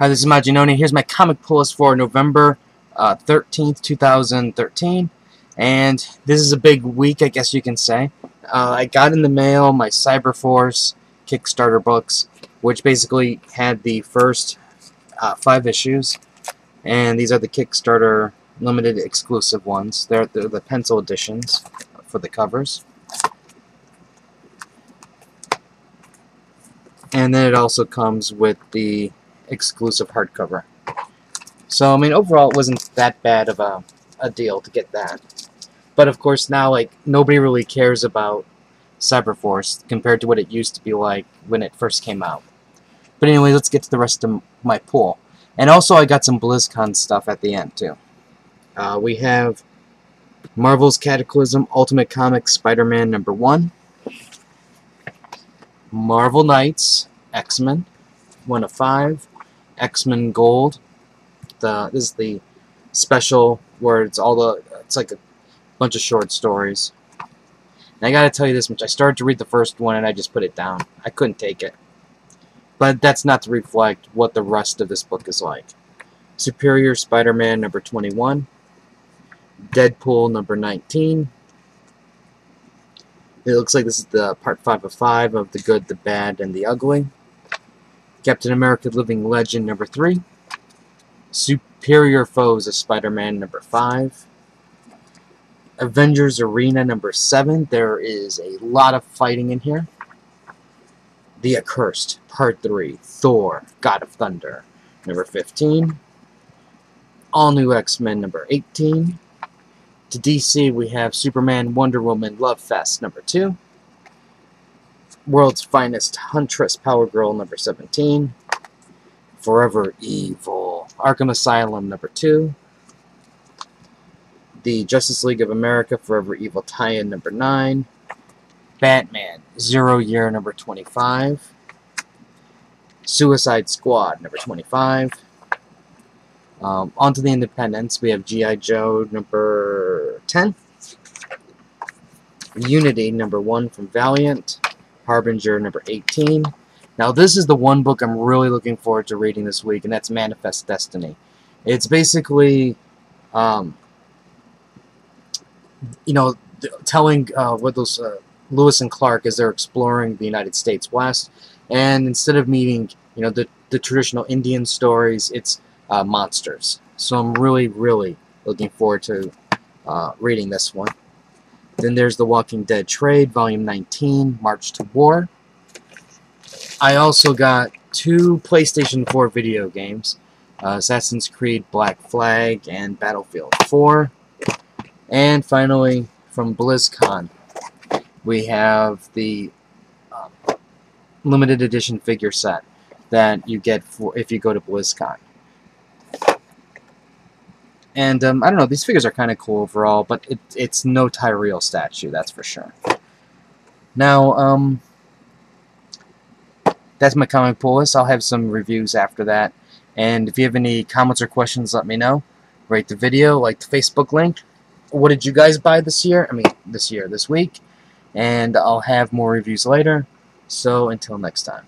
Hi, this is Majin Oni. Here's my comic pull list for November uh, 13th, 2013. And this is a big week, I guess you can say. Uh, I got in the mail my Cyberforce Kickstarter books, which basically had the first uh, five issues. And these are the Kickstarter limited exclusive ones. They're, they're the pencil editions for the covers. And then it also comes with the exclusive hardcover. So, I mean, overall, it wasn't that bad of a, a deal to get that. But, of course, now, like, nobody really cares about Cyberforce compared to what it used to be like when it first came out. But anyway, let's get to the rest of my pool. And also, I got some BlizzCon stuff at the end, too. Uh, we have Marvel's Cataclysm Ultimate Comics Spider-Man number 1. Marvel Knights X-Men, 1 of 5. X-Men Gold. The this is the special where it's all the it's like a bunch of short stories. And I gotta tell you this much, I started to read the first one and I just put it down. I couldn't take it. But that's not to reflect what the rest of this book is like. Superior Spider-Man number 21. Deadpool number 19. It looks like this is the part 5 of 5 of The Good, the Bad, and the Ugly. Captain America Living Legend number 3. Superior Foes of Spider-Man number 5. Avengers Arena number 7. There is a lot of fighting in here. The Accursed, Part 3. Thor, God of Thunder, number 15. All New X-Men number 18. To DC, we have Superman, Wonder Woman, Love Fest number 2. World's Finest Huntress Power Girl number 17. Forever Evil Arkham Asylum number 2. The Justice League of America Forever Evil tie-in number 9. Batman Zero Year number 25. Suicide Squad number 25. Um, on to the Independents, we have G.I. Joe number 10. Unity number 1 from Valiant. Harbinger number 18. Now this is the one book I'm really looking forward to reading this week, and that's Manifest Destiny. It's basically, um, you know, telling uh, what those uh, Lewis and Clark as they're exploring the United States West, and instead of meeting, you know, the the traditional Indian stories, it's uh, monsters. So I'm really, really looking forward to uh, reading this one. Then there's The Walking Dead Trade, Volume 19, March to War. I also got two PlayStation 4 video games, uh, Assassin's Creed Black Flag and Battlefield 4. And finally, from BlizzCon, we have the um, limited edition figure set that you get for if you go to BlizzCon. And um, I don't know, these figures are kind of cool overall, but it, it's no Tyrael statue, that's for sure. Now, um, that's my comic pull list. I'll have some reviews after that. And if you have any comments or questions, let me know. Rate the video, like the Facebook link. What did you guys buy this year? I mean, this year, this week. And I'll have more reviews later. So, until next time.